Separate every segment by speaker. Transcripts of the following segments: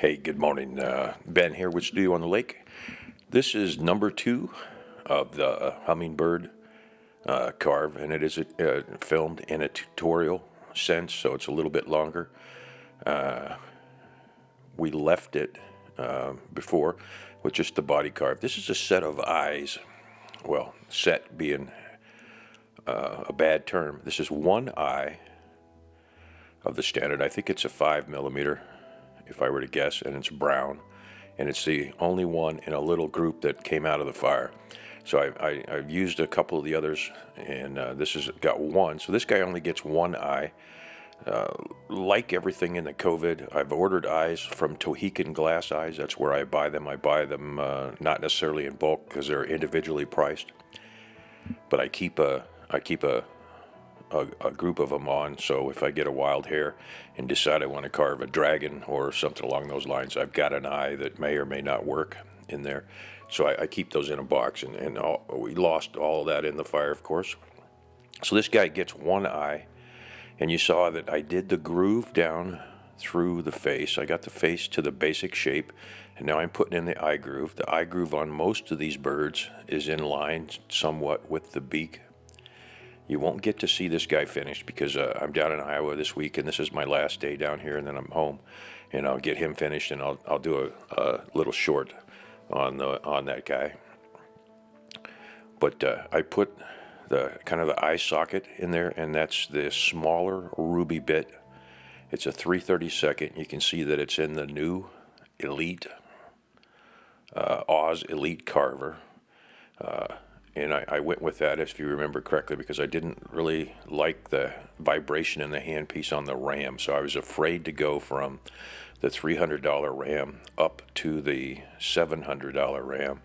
Speaker 1: Hey, good morning. Uh, ben here with Studio on the Lake. This is number two of the hummingbird uh, carve, and it is uh, filmed in a tutorial sense, so it's a little bit longer. Uh, we left it uh, before with just the body carve. This is a set of eyes. Well, set being uh, a bad term. This is one eye of the standard. I think it's a five millimeter, if I were to guess, and it's brown. And it's the only one in a little group that came out of the fire. So I, have used a couple of the others, and uh, this has got one. So this guy only gets one eye. Uh, like everything in the COVID, I've ordered eyes from Tohickon Glass Eyes. That's where I buy them. I buy them uh, not necessarily in bulk because they're individually priced, but I keep a I keep a, a, a group of them on. So if I get a wild hair and decide I want to carve a dragon or something along those lines, I've got an eye that may or may not work in there. So I, I keep those in a box, and, and all, we lost all of that in the fire, of course. So this guy gets one eye and you saw that I did the groove down through the face. I got the face to the basic shape, and now I'm putting in the eye groove. The eye groove on most of these birds is in line somewhat with the beak. You won't get to see this guy finished because uh, I'm down in Iowa this week, and this is my last day down here, and then I'm home, and I'll get him finished, and I'll I'll do a, a little short on the on that guy. But uh, I put the kind of the eye socket in there, and that's the smaller ruby bit. It's a 332nd. You can see that it's in the new Elite uh, Oz Elite Carver. Uh, and I, I, went with that, if you remember correctly, because I didn't really like the vibration in the handpiece on the RAM. So I was afraid to go from the $300 RAM up to the $700 RAM.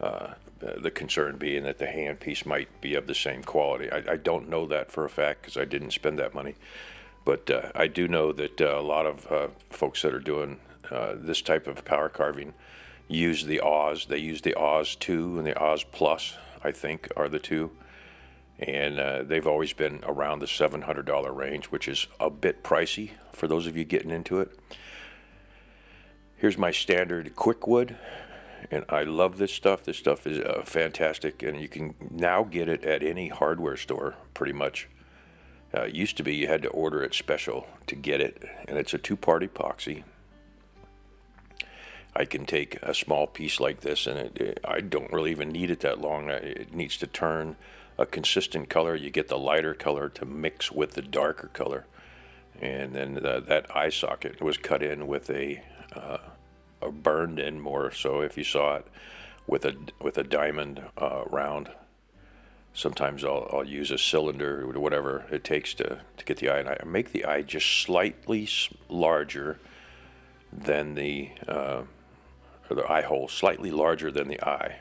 Speaker 1: Uh, the concern being that the handpiece might be of the same quality. I, I don't know that for a fact because I didn't spend that money, but uh, I do know that uh, a lot of uh, folks that are doing uh, this type of power carving use the Oz. They use the Oz 2 and the Oz Plus, I think, are the two. And uh, they've always been around the $700 range, which is a bit pricey for those of you getting into it. Here's my standard QuikWood and I love this stuff. This stuff is uh, fantastic, and you can now get it at any hardware store pretty much. Uh, used to be you had to order it special to get it, and it's a two-part epoxy. I can take a small piece like this, and it, it, I don't really even need it that long. It needs to turn a consistent color. You get the lighter color to mix with the darker color, and then the, that eye socket was cut in with a uh, burned in more. So if you saw it with a with a diamond uh, round, sometimes I'll, I'll use a cylinder or whatever it takes to, to get the eye. And I make the eye just slightly larger than the uh, or the eye hole, slightly larger than the eye.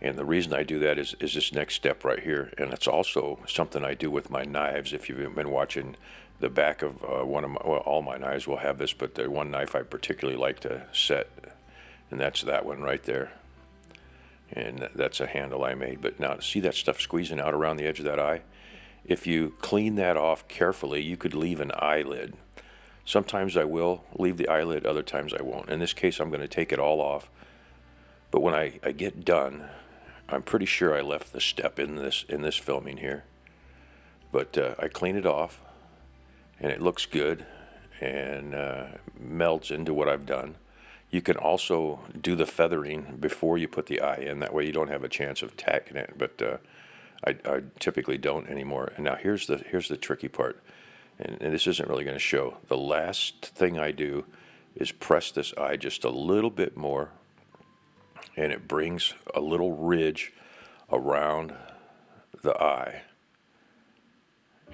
Speaker 1: And the reason I do that is, is this next step right here. And it's also something I do with my knives. If you've been watching the back of uh, one of my, well, all my knives will have this, but the one knife I particularly like to set, and that's that one right there. And that's a handle I made. But now, see that stuff squeezing out around the edge of that eye? If you clean that off carefully, you could leave an eyelid. Sometimes I will leave the eyelid, other times I won't. In this case, I'm going to take it all off. But when I, I get done, I'm pretty sure I left the step in this in this filming here. But uh, I clean it off and it looks good and uh, melts into what I've done. You can also do the feathering before you put the eye in. That way you don't have a chance of tacking it. But uh, I, I, typically don't anymore. And now here's the here's the tricky part, and, and this isn't really going to show. The last thing I do is press this eye just a little bit more, and it brings a little ridge around the eye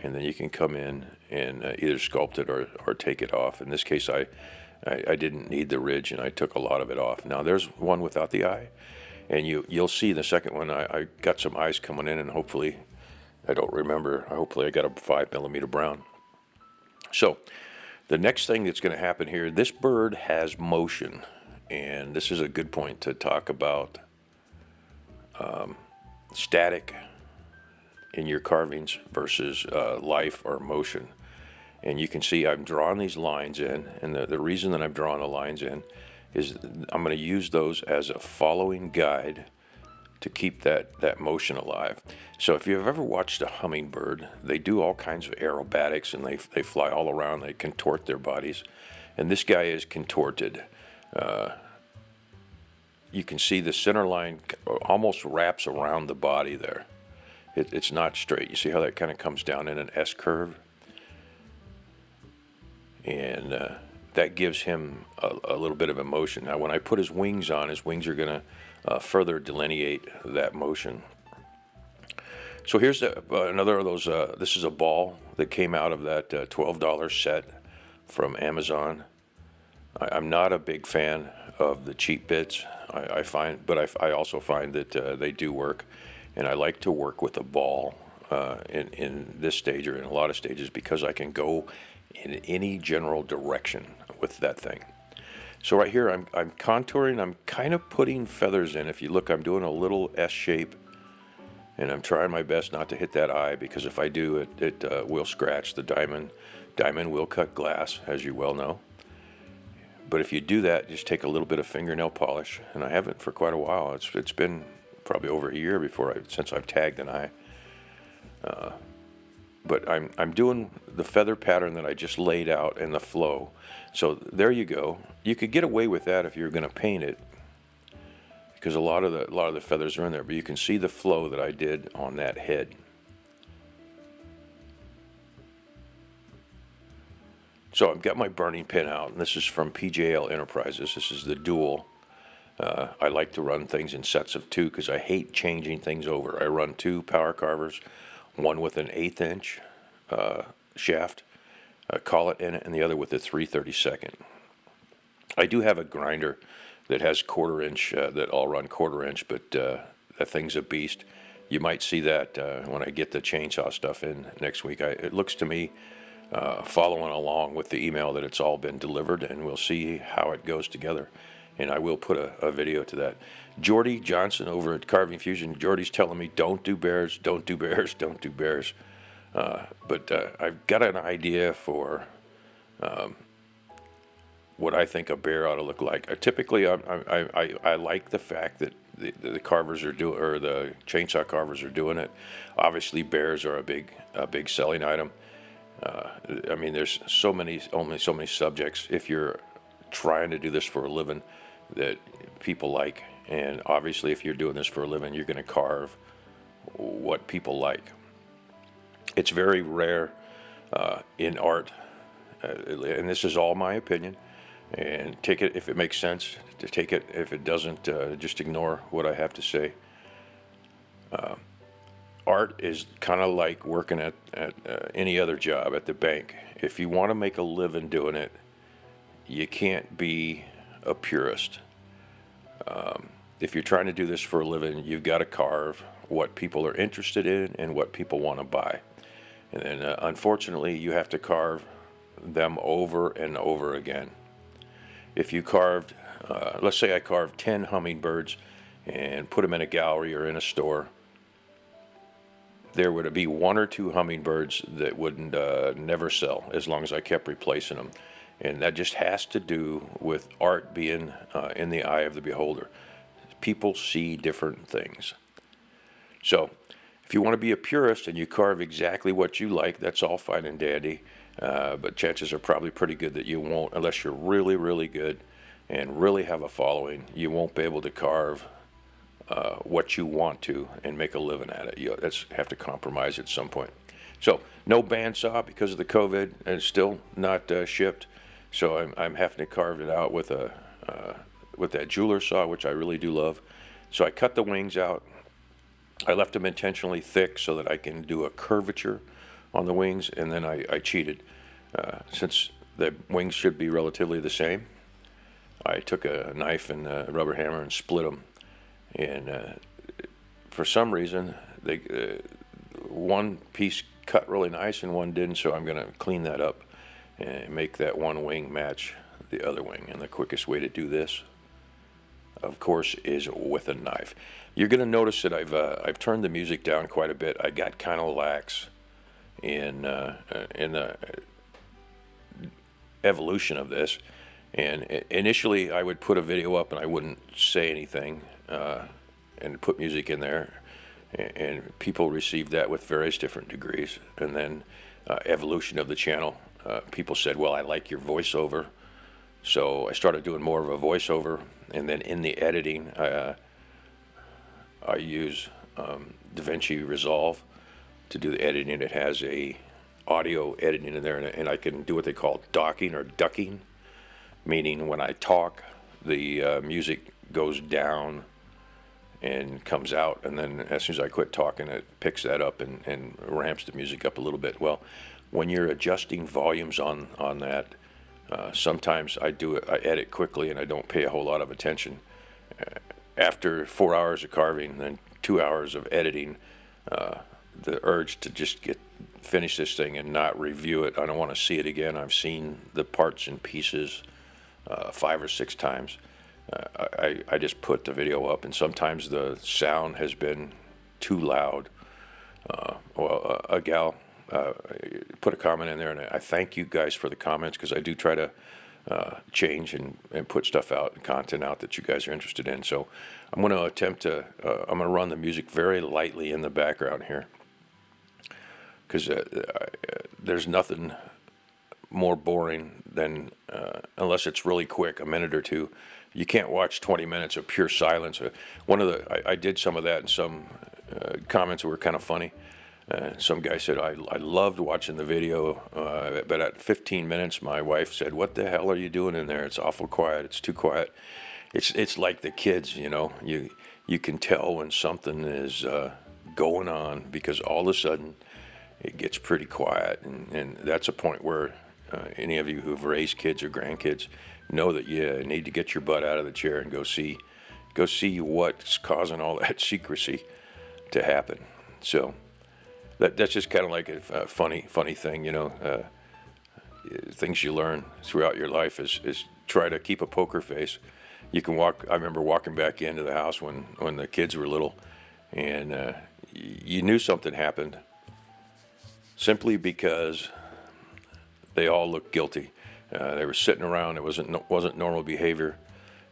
Speaker 1: and then you can come in and uh, either sculpt it or, or take it off. In this case, I, I, I, didn't need the ridge and I took a lot of it off. Now there's one without the eye, and you you'll see the second one. I, I got some eyes coming in, and hopefully, I don't remember. Hopefully, I got a five millimeter brown. So, the next thing that's going to happen here, this bird has motion, and this is a good point to talk about um, static in your carvings versus uh, life or motion. And you can see I'm drawing these lines in, and the, the reason that I'm drawing the lines in is I'm going to use those as a following guide to keep that, that motion alive. So if you've ever watched a hummingbird, they do all kinds of aerobatics and they, they fly all around, they contort their bodies. And this guy is contorted. Uh, you can see the center line almost wraps around the body there. It, it's not straight. You see how that kind of comes down in an S curve? And uh, that gives him a, a, little bit of emotion. Now, when I put his wings on, his wings are going to uh, further delineate that motion. So here's the, uh, another of those. Uh, this is a ball that came out of that uh, $12 set from Amazon. I, am not a big fan of the cheap bits. I, I find, but I, I, also find that uh, they do work, and I like to work with a ball uh, in in this stage or in a lot of stages because I can go in any general direction with that thing. So right here, I'm, I'm contouring, I'm kind of putting feathers in. If you look, I'm doing a little S shape, and I'm trying my best not to hit that eye, because if I do, it, it uh, will scratch the diamond. Diamond will cut glass, as you well know. But if you do that, just take a little bit of fingernail polish, and I haven't for quite a while. It's, it's been probably over a year before I, since I've tagged an eye. Uh, but I'm, I'm doing the feather pattern that I just laid out in the flow. So there you go. You could get away with that if you're going to paint it because a lot of the a lot of the feathers are in there, but you can see the flow that I did on that head. So I've got my burning pin out, and this is from PJL Enterprises. This is the dual. Uh, I like to run things in sets of two because I hate changing things over. I run two power carvers one with an eighth inch uh, shaft uh, collet in it, and the other with a 332nd. I do have a grinder that has quarter inch uh, that I'll run quarter inch, but uh, that thing's a beast. You might see that uh, when I get the chainsaw stuff in next week. I, it looks to me, uh, following along with the email, that it's all been delivered, and we'll see how it goes together. And I will put a, a video to that. Jordy Johnson over at Carving Fusion. Jordy's telling me, don't do bears, don't do bears, don't do bears. Uh, but uh, I've got an idea for um, what I think a bear ought to look like. Uh, typically, I, I, I, I, like the fact that the, the carvers are doing, or the chainsaw carvers are doing it. Obviously, bears are a big, a big selling item. Uh, I mean, there's so many, only so many subjects. If you're trying to do this for a living, that people like and obviously, if you're doing this for a living, you're going to carve what people like. It's very rare uh, in art, uh, and this is all my opinion. And take it if it makes sense. To take it if it doesn't, uh, just ignore what I have to say. Uh, art is kind of like working at, at uh, any other job at the bank. If you want to make a living doing it, you can't be a purist. Um, if you're trying to do this for a living, you've got to carve what people are interested in and what people want to buy. And then, uh, unfortunately, you have to carve them over and over again. If you carved, uh, let's say I carved 10 hummingbirds and put them in a gallery or in a store, there would be one or two hummingbirds that would uh, never sell as long as I kept replacing them. And that just has to do with art being uh, in the eye of the beholder people see different things. So, if you want to be a purist and you carve exactly what you like, that's all fine and dandy. Uh, but chances are probably pretty good that you won't, unless you're really, really good and really have a following, you won't be able to carve uh, what you want to and make a living at it. You have to compromise at some point. So no bandsaw because of the COVID, and it's still not uh, shipped. So I'm, I'm having to carve it out with a uh, with that jeweler saw, which I really do love. So I cut the wings out. I left them intentionally thick so that I can do a curvature on the wings, and then I, I cheated. Uh, since the wings should be relatively the same, I took a knife and a rubber hammer and split them. And uh, for some reason, they, uh, one piece cut really nice and one didn't, so I'm going to clean that up and make that one wing match the other wing. And the quickest way to do this of course, is with a knife. You're going to notice that I've uh, I've turned the music down quite a bit. I got kind of lax in uh, in the evolution of this. And initially, I would put a video up and I wouldn't say anything uh, and put music in there. And people received that with various different degrees. And then, uh, evolution of the channel, uh, people said, Well, I like your voiceover. So I started doing more of a voiceover. And then in the editing, uh, I use um, DaVinci Resolve to do the editing. It has a audio editing in there, and, and I can do what they call docking or ducking, meaning when I talk, the uh, music goes down and comes out, and then as soon as I quit talking, it picks that up and, and ramps the music up a little bit. Well, when you're adjusting volumes on on that, uh, sometimes I do it. I edit quickly, and I don't pay a whole lot of attention. Uh, after four hours of carving and two hours of editing, uh, the urge to just get finish this thing and not review it. I don't want to see it again. I've seen the parts and pieces uh, five or six times. Uh, I, I just put the video up, and sometimes the sound has been too loud. Well, a gal uh, put a comment in there, and I thank you guys for the comments because I do try to uh, change and, and put stuff out, and content out that you guys are interested in. So I'm going to attempt to, uh, I'm going to run the music very lightly in the background here because uh, there's nothing more boring than, uh, unless it's really quick, a minute or two. You can't watch 20 minutes of pure silence. Uh, One of the, I, I did some of that, and some comments were kind of funny. Uh, some guy said, I, I loved watching the video, uh, but at 15 minutes, my wife said, What the hell are you doing in there? It's awful quiet. It's too quiet. It's, it's like the kids, you know, you, you can tell when something is uh, going on because all of a sudden it gets pretty quiet. And, and that's a point where uh, any of you who've raised kids or grandkids know that you need to get your butt out of the chair and go see, go see what's causing all that secrecy to happen. So that that's just kind of like a, funny funny thing, you know. Uh, things you learn throughout your life is is try to keep a poker face. You can walk. I remember walking back into the house when when the kids were little, and uh, you knew something happened simply because they all looked guilty. Uh, they were sitting around. It wasn't wasn't normal behavior,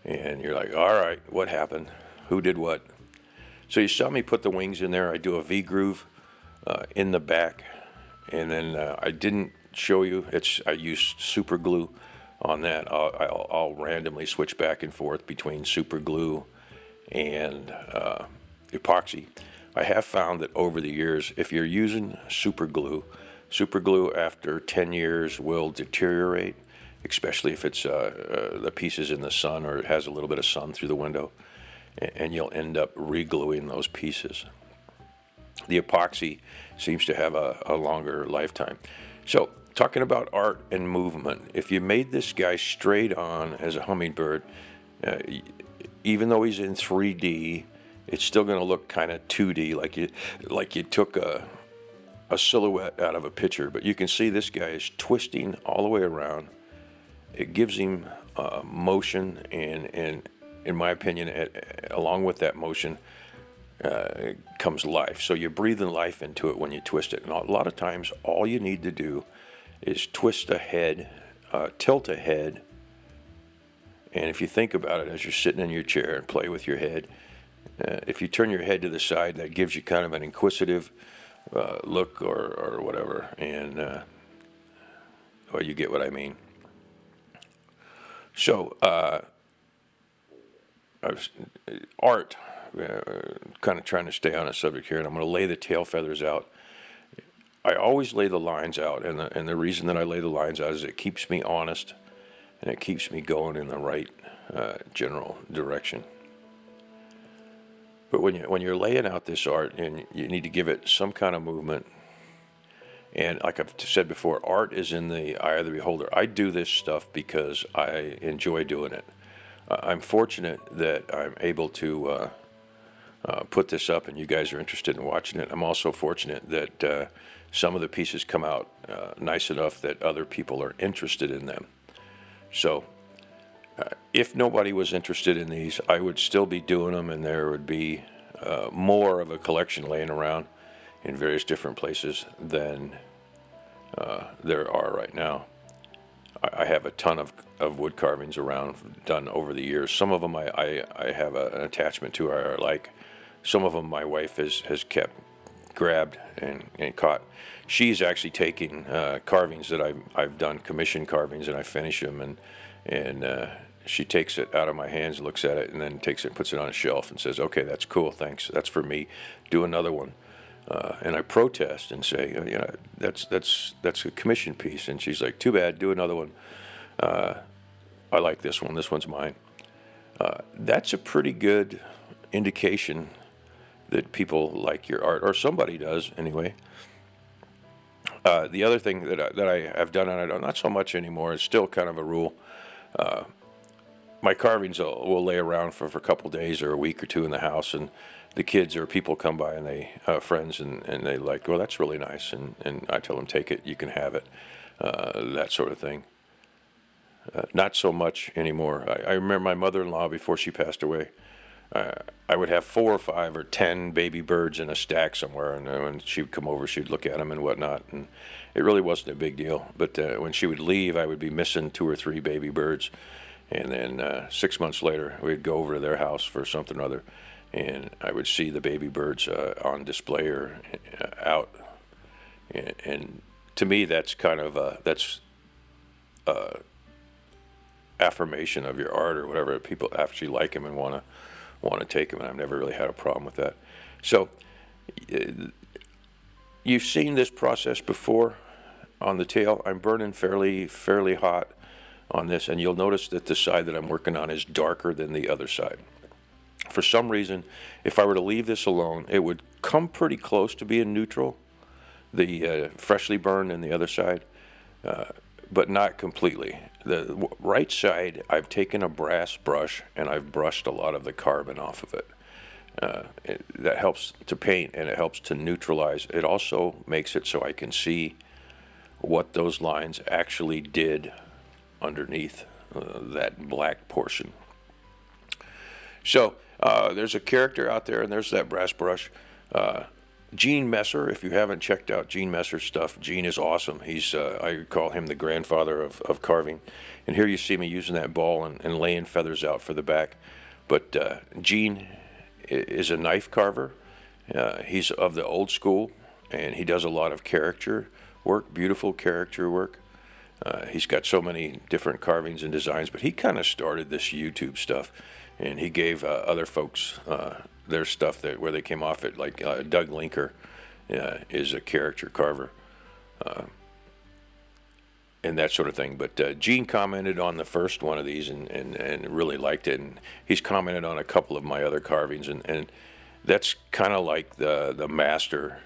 Speaker 1: and you're like, all right, what happened? Who did what? So you saw me put the wings in there. I do a V groove uh, in the back, and then uh, I didn't show you. It's I used super glue on that. I'll, I'll, I'll randomly switch back and forth between super glue and uh, epoxy. I have found that over the years, if you're using super glue, super glue after 10 years will deteriorate, especially if it's uh, uh, the pieces in the sun or it has a little bit of sun through the window, and you'll end up re-gluing those pieces the epoxy seems to have a, a longer lifetime. So, talking about art and movement, if you made this guy straight on as a hummingbird, uh, even though he's in 3D, it's still going to look kind of 2D, like you like you took a a silhouette out of a picture. But you can see this guy is twisting all the way around. It gives him uh, motion, and and in my opinion, a- along with that motion, uh, comes life. So you're breathing life into it when you twist it. And a lot of times, all you need to do is twist a head, uh, tilt a head. And if you think about it as you're sitting in your chair and play with your head, uh, if you turn your head to the side, that gives you kind of an inquisitive uh, look or, or whatever. And, uh, well, you get what I mean. So, art, uh, kind of trying to stay on a subject here, and I'm going to lay the tail feathers out. I always lay the lines out, and the, and the reason that I lay the lines out is it keeps me honest, and it keeps me going in the right uh, general direction. But when you when you're laying out this art, and you need to give it some kind of movement, and like I've said before, art is in the eye of the beholder. I do this stuff because I enjoy doing it. I'm fortunate that I'm able to uh, uh, put this up and you guys are interested in watching it. I'm also fortunate that uh, some of the pieces come out uh, nice enough that other people are interested in them. So, uh, if nobody was interested in these, I would still be doing them and there would be uh, more of a collection laying around in various different places than uh, there are right now. I, have a ton of, of wood carvings around done over the years. Some of them I, I, I have a, an attachment to or I like. Some of them my wife has, has kept grabbed and, and caught. She's actually taking uh, carvings that I've, I've done, commission carvings, and I finish them, and, and uh, she takes it out of my hands, looks at it, and then takes it and puts it on a shelf and says, okay, that's cool, thanks, that's for me, do another one. Uh, and I protest and say, you know, that's, that's, that's a commission piece. And she's like, too bad, do another one. Uh, I like this one, this one's mine. Uh, that's a pretty good indication that people like your art, or somebody does anyway. Uh, the other thing that I, that I have done, and I don't, not so much anymore, is still kind of a rule. Uh, my carvings will, will, lay around for, for a couple days or a week or two in the house, and the kids or people come by and they uh, friends and, and they like, well, that's really nice, and, and I tell them, take it, you can have it, uh, that sort of thing. Uh, not so much anymore. I, I remember my mother-in-law before she passed away uh, I would have four or five or ten baby birds in a stack somewhere, and uh, when she would come over, she'd look at them and whatnot, and it really wasn't a big deal. But uh, when she would leave, I would be missing two or three baby birds, and then uh, six months later, we'd go over to their house for something or other, and I would see the baby birds uh, on display or uh, out, and, and, to me, that's kind of that's affirmation of your art or whatever. People actually like them and want to want to take them, and I've never really had a problem with that. So you've seen this process before on the tail. I'm burning fairly fairly hot on this, and you'll notice that the side that I'm working on is darker than the other side. For some reason, if I were to leave this alone, it would come pretty close to being neutral, the uh, freshly burned and the other side. Uh, but not completely. The right side, I've taken a brass brush and I've brushed a lot of the carbon off of it. Uh, it. That helps to paint and it helps to neutralize. It also makes it so I can see what those lines actually did underneath uh, that black portion. So uh, there's a character out there and there's that brass brush. Uh, Gene Messer, if you haven't checked out Gene Messer's stuff, Gene is awesome. He's uh, I call him the grandfather of, of carving. And here you see me using that ball and, and laying feathers out for the back. But uh, Gene is a knife carver. Uh, he's of the old school, and he does a lot of character work, beautiful character work. Uh, he's got so many different carvings and designs, but he kind of started this YouTube stuff, and he gave uh, other folks uh, their stuff that where they came off it. Like uh, Doug Linker uh, is a character carver, uh, and that sort of thing. But uh, Gene commented on the first one of these and, and, and really liked it, and he's commented on a couple of my other carvings, and, and that's kind of like the the master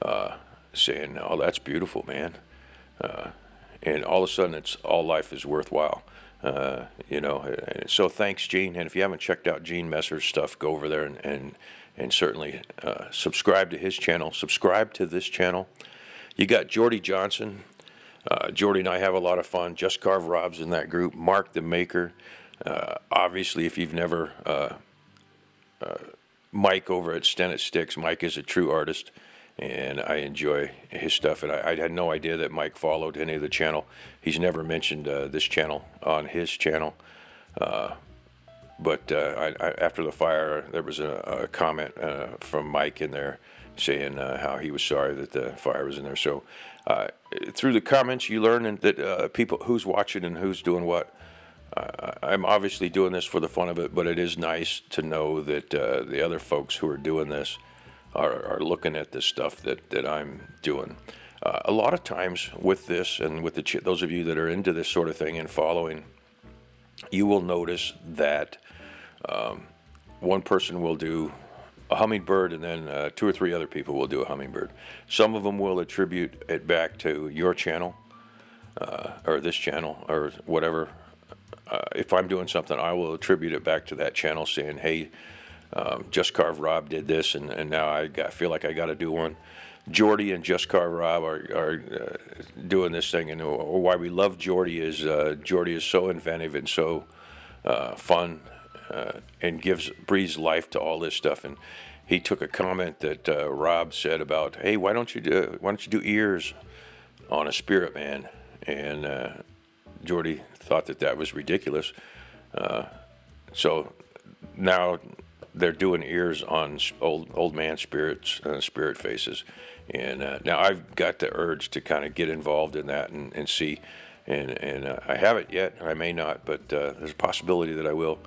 Speaker 1: uh, saying, "Oh, that's beautiful, man," uh, and all of a sudden, it's all life is worthwhile. Uh, you know, so thanks, Gene. And if you haven't checked out Gene Messer's stuff, go over there and and, and certainly uh, subscribe to his channel. Subscribe to this channel. You got Jordy Johnson. Uh, Jordy and I have a lot of fun. Just Carve Rob's in that group. Mark the Maker. Uh, obviously, if you've never uh, Mike over at Stinnett Sticks, Mike is a true artist and I enjoy his stuff. And I, I, had no idea that Mike followed any of the channel. He's never mentioned uh, this channel on his channel. Uh, but uh, I, I, after the fire, there was a, a comment uh, from Mike in there saying uh, how he was sorry that the fire was in there. So uh, through the comments, you learn that people who's watching and who's doing what. I'm obviously doing this for the fun of it, but it is nice to know that the other folks who are doing this are, are looking at this stuff that, that I'm doing. Uh, a lot of times with this, and with the ch- those of you that are into this sort of thing and following, you will notice that um, one person will do a hummingbird, and then uh, two or three other people will do a hummingbird. Some of them will attribute it back to your channel, uh, or this channel, or whatever. Uh, if I'm doing something, I will attribute it back to that channel, saying, "Hey, um, Just Carve Rob did this, and, and now I got, feel like I got to do one. Jordy and Just Carve Rob are, are uh, doing this thing, and why we love Jordy is uh, Jordy is so inventive and so uh, fun, uh, and gives breathes life to all this stuff. And he took a comment that uh, Rob said about, "Hey, why don't you do why don't you do ears on a spirit man?" And uh, Jordy thought that that was ridiculous. So now they're doing ears on old old man spirits, uh, spirit faces, and uh, now I've got the urge to kind of get involved in that and, and see, and and uh, I haven't yet, I may not, but uh, there's a possibility that I will.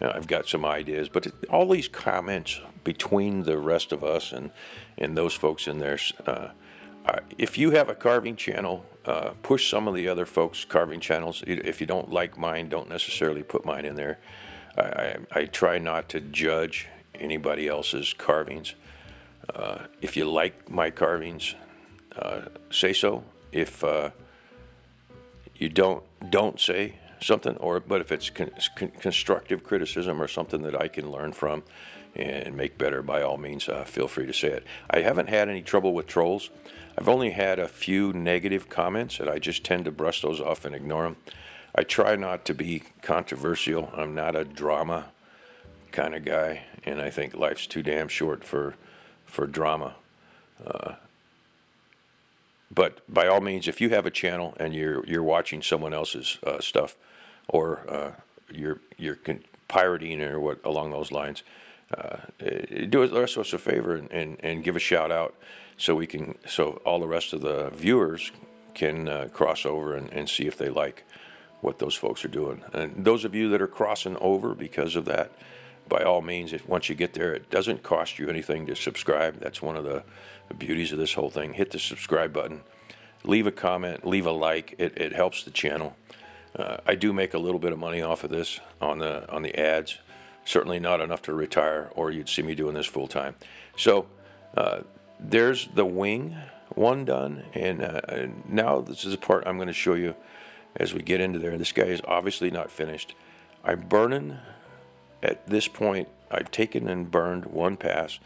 Speaker 1: Uh, I've got some ideas, but all these comments between the rest of us and and those folks in there. Uh, if you have a carving channel, push some of the other folks' carving channels. If you don't like mine, don't necessarily put mine in there. I, I, try not to judge anybody else's carvings. Uh, if you like my carvings, uh, say so. If uh, you don't, don't say something. Or but if it's con- con- constructive criticism or something that I can learn from and make better, by all means, uh, feel free to say it. I haven't had any trouble with trolls. I've only had a few negative comments, and I just tend to brush those off and ignore them. I try not to be controversial. I'm not a drama kind of guy, and I think life's too damn short for for drama. Uh, but by all means, if you have a channel and you're you're watching someone else's uh, stuff, or uh, you're you're pirating or what along those lines, uh, do us a favor and, and, and give a shout out so we can so all the rest of the viewers can uh, cross over and, and see if they like what those folks are doing. And those of you that are crossing over because of that, by all means, if once you get there, it doesn't cost you anything to subscribe. That's one of the, beauties of this whole thing. Hit the subscribe button, leave a comment, leave a like. It, it helps the channel. Uh, I do make a little bit of money off of this on the on the ads. Certainly not enough to retire, or you'd see me doing this full time. So uh, there's the wing one done, and, uh, and now this is the part I'm going to show you as we get into there. This guy is obviously not finished. I'm burning at this point. I've taken and burned one pass,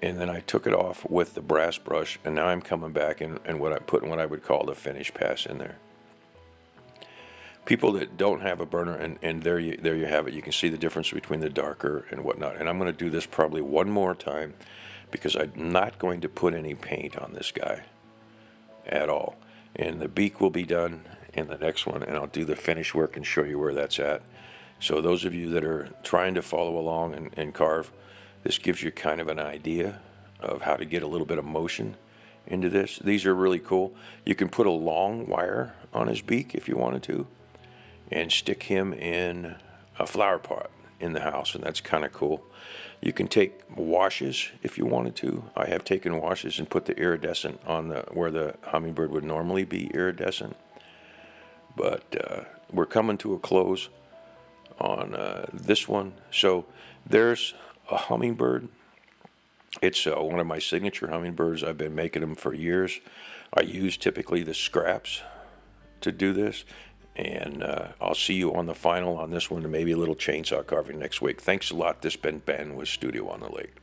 Speaker 1: and then I took it off with the brass brush, and now I'm coming back and, and what I put what I would call the finish pass in there. People that don't have a burner, and, and there you there you have it. You can see the difference between the darker and whatnot. And I'm going to do this probably one more time because I'm not going to put any paint on this guy at all. And the beak will be done in the next one, and I'll do the finish work and show you where that's at. So those of you that are trying to follow along and, and carve, this gives you kind of an idea of how to get a little bit of motion into this. These are really cool. You can put a long wire on his beak if you wanted to and stick him in a flower pot in the house, and that's kind of cool. You can take washes if you wanted to. I have taken washes and put the iridescent on the where the hummingbird would normally be iridescent but uh, we're coming to a close on uh, this one. So there's a hummingbird. It's uh, one of my signature hummingbirds. I've been making them for years. I use typically the scraps to do this. And uh, I'll see you on the final on this one and maybe a little chainsaw carving next week. Thanks a lot. This has been Ben with Studio on the Lake.